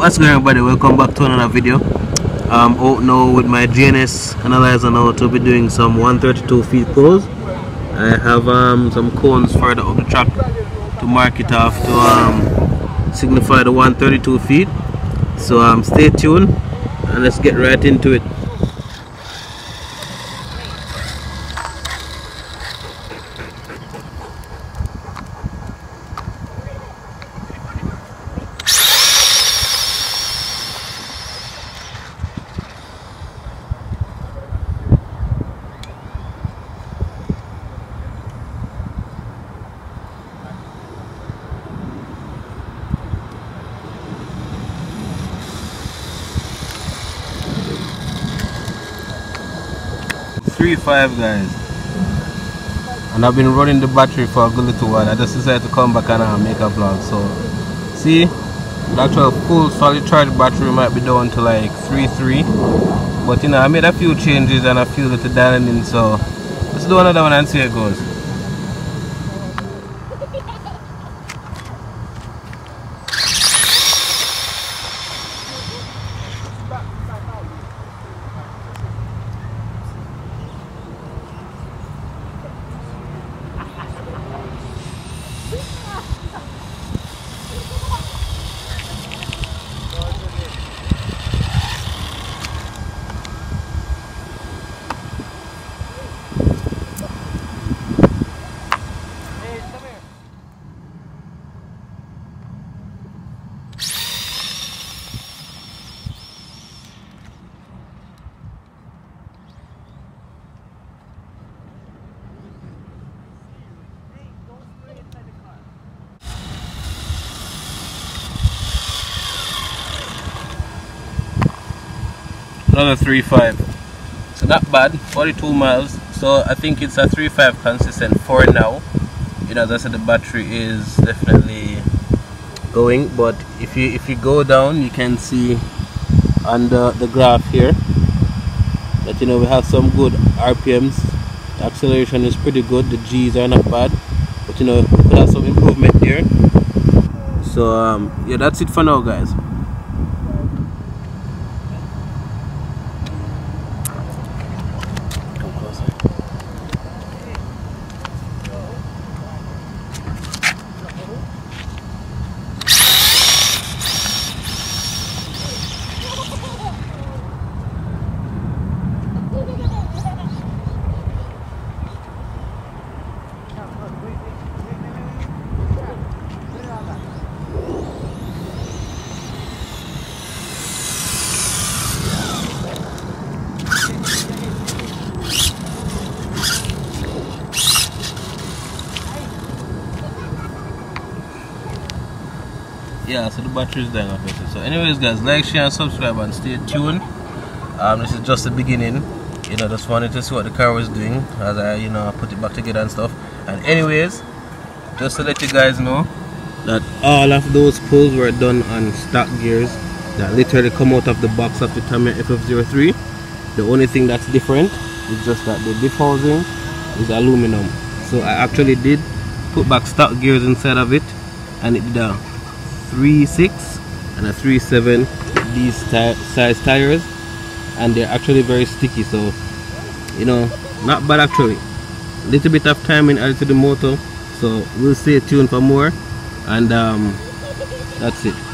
what's going on everybody? Welcome back to another video. Um out now with my GNS analyzer now to be doing some 132 feet pulls. I have um some cones further up the track to mark it off to um signify the 132 feet. So um stay tuned and let's get right into it three five guys. And I've been running the battery for a good little while. I just decided to come back and uh, make a vlog so see? The actual full solid charge battery might be down to like 3.3 but you know I made a few changes and a few little dialing in so let's do another one and see how it goes another 3.5 so not bad 42 miles. So I think it's a 3.5 consistent for now. You know as I said the battery is definitely going. But if you if you go down you can see on the, graph here that you know we have some good RPMs the acceleration is pretty good. The G's are not bad. But you know we have some improvement there so um, yeah that's it for now guys yeah so the battery is dying obviously so anyways guys like share and subscribe and stay tuned. Um this is just the beginning. You know just wanted to see what the car was doing as i you know put it back together and stuff. And anyways just to let you guys know that all of those pulls were done on stock gears that literally come out of the box of the Tamiya FF03 the only thing that's different is just that the diff housing is aluminum. So i actually did put back stock gears inside of it and it did a 3.6 and a 3.7 these size tires. And they're actually very sticky so you know not bad actually. A little bit of timing added to the motor so we'll stay tuned for more. And um, that's it